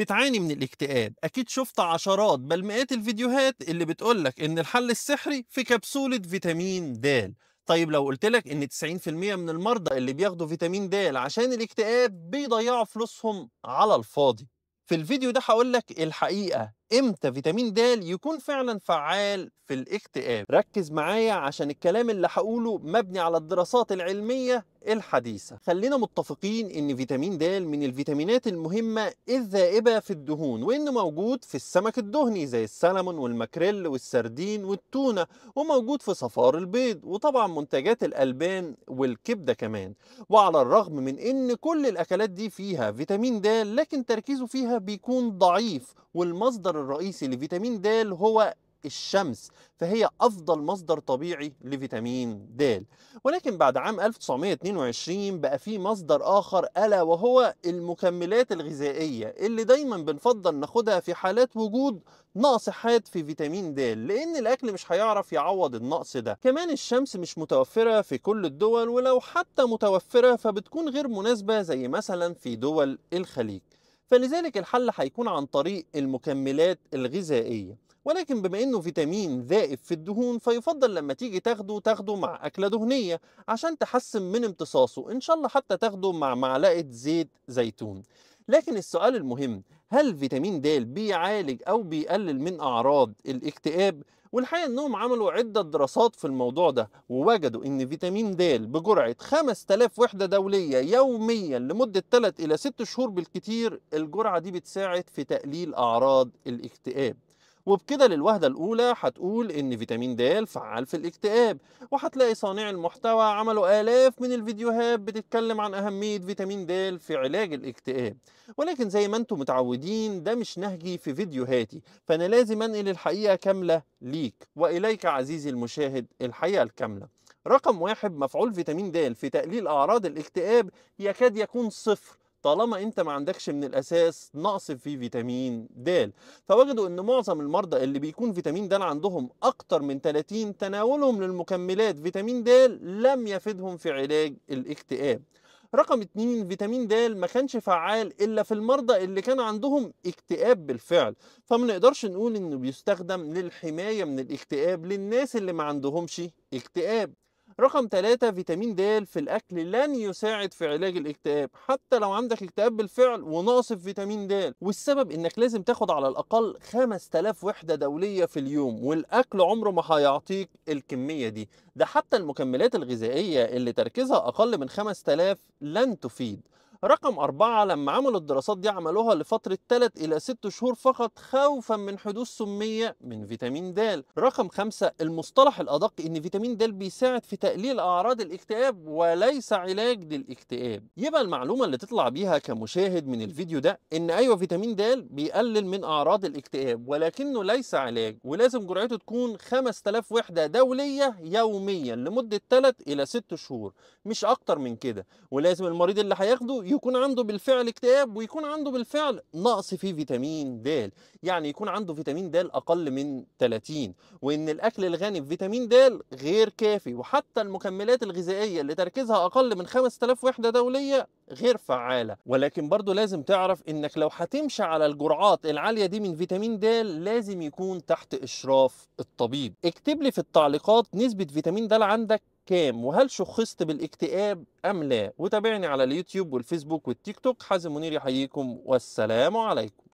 بتعاني من الاكتئاب. أكيد شفت عشرات بل مئات الفيديوهات اللي بتقولك إن الحل السحري في كبسولة فيتامين د. طيب لو قلتلك إن 90% من المرضى اللي بياخدوا فيتامين د عشان الاكتئاب بيضيعوا فلوسهم على الفاضي. في الفيديو ده هقولك الحقيقة إمتى فيتامين د يكون فعلا فعال في الاكتئاب. ركز معايا عشان الكلام اللي هقوله مبني على الدراسات العلمية الحديثة. خلينا متفقين إن فيتامين د من الفيتامينات المهمة الذائبة في الدهون وإنه موجود في السمك الدهني زي السلمون والماكريل والسردين والتونة وموجود في صفار البيض وطبعا منتجات الألبان والكبدة كمان. وعلى الرغم من إن كل الأكلات دي فيها فيتامين د لكن تركيزه فيها بيكون ضعيف والمصدر الرئيسي لفيتامين د هو الشمس فهي أفضل مصدر طبيعي لفيتامين د. ولكن بعد عام 1922 بقى في مصدر آخر ألا وهو المكملات الغذائية اللي دايما بنفضل ناخدها في حالات وجود نقص حاد في فيتامين د لأن الأكل مش هيعرف يعوض النقص ده. كمان الشمس مش متوفرة في كل الدول ولو حتى متوفرة فبتكون غير مناسبة زي مثلا في دول الخليج. فلذلك الحل هيكون عن طريق المكملات الغذائية. ولكن بما إنه فيتامين ذائب في الدهون فيفضل لما تيجي تاخده تاخده مع أكلة دهنية عشان تحسن من امتصاصه إن شاء الله حتى تاخده مع معلقة زيت زيتون. لكن السؤال المهم هل فيتامين د بيعالج أو بيقلل من أعراض الاكتئاب؟ والحقيقة إنهم عملوا عدة دراسات في الموضوع ده ووجدوا إن فيتامين د بجرعة 5000 وحدة دولية يوميا لمدة 3 إلى 6 شهور بالكتير الجرعة دي بتساعد في تقليل أعراض الاكتئاب. وبكده للوهلة الأولى هتقول إن فيتامين د فعال في الاكتئاب وهتلاقي صانعي المحتوى عملوا آلاف من الفيديوهات بتتكلم عن أهمية فيتامين د في علاج الاكتئاب. ولكن زي ما أنتم متعودين ده مش نهجي في فيديوهاتي فأنا لازم أنقل الحقيقة كاملة ليك وإليك عزيزي المشاهد الحقيقة الكاملة. رقم واحد مفعول فيتامين د في تقليل أعراض الاكتئاب يكاد يكون صفر. طالما انت ما عندكش من الأساس نقص في فيتامين د. فوجدوا إن معظم المرضى اللي بيكون فيتامين د عندهم أكتر من 30 تناولهم للمكملات فيتامين د لم يفيدهم في علاج الاكتئاب. رقم اتنين فيتامين د ما كانش فعال إلا في المرضى اللي كان عندهم اكتئاب بالفعل. فما نقدرش نقول إنه بيستخدم للحماية من الاكتئاب للناس اللي ما عندهمش اكتئاب. رقم ثلاثة فيتامين د في الأكل لن يساعد في علاج الاكتئاب. حتى لو عندك اكتئاب بالفعل وناقص في فيتامين د. والسبب إنك لازم تاخد على الأقل 5000 وحدة دولية في اليوم والأكل عمره ما هيعطيك الكمية دي. ده حتى المكملات الغذائية اللي تركيزها أقل من 5000 لن تفيد. رقم أربعة لما عملوا الدراسات دي عملوها لفترة 3 إلى 6 شهور فقط خوفا من حدوث سمية من فيتامين د. رقم خمسة المصطلح الأدق إن فيتامين د بيساعد في تقليل أعراض الاكتئاب وليس علاج للاكتئاب. يبقى المعلومة اللي تطلع بيها كمشاهد من الفيديو ده إن أيوة فيتامين د بيقلل من أعراض الاكتئاب ولكنه ليس علاج ولازم جرعته تكون 5000 وحدة دولية يوميا لمدة 3 إلى 6 شهور مش أكتر من كده. ولازم المريض اللي هياخده يكون عنده بالفعل اكتئاب ويكون عنده بالفعل نقص في فيتامين د. يعني يكون عنده فيتامين د أقل من 30 وإن الأكل الغني بفيتامين د غير كافي وحتى المكملات الغذائية اللي تركيزها أقل من 5000 وحدة دولية غير فعالة. ولكن برضو لازم تعرف إنك لو هتمشي على الجرعات العالية دي من فيتامين د لازم يكون تحت إشراف الطبيب. اكتب لي في التعليقات نسبة فيتامين د عندك كام؟ وهل شخصت بالاكتئاب أم لا؟ وتابعني على اليوتيوب والفيسبوك والتيك توك. حازم منير يحييكم. والسلام عليكم.